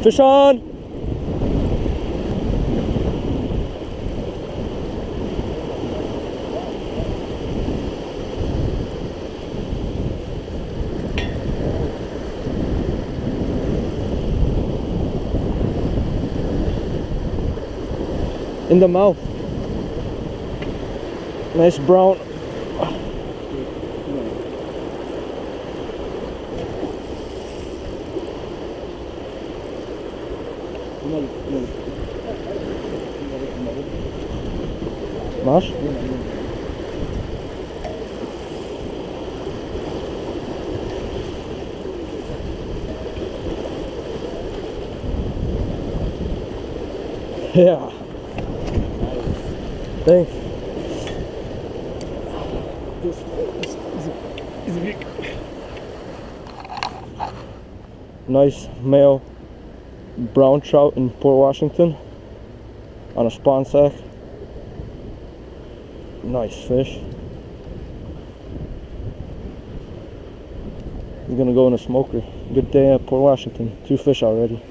On! In the mouth. Nice brown. Masz? Yeah. Thanks. Nice male brown trout in Port Washington on a spawn sack. Nice fish. He's gonna go in a smoker. Good day at Port Washington. Two fish already.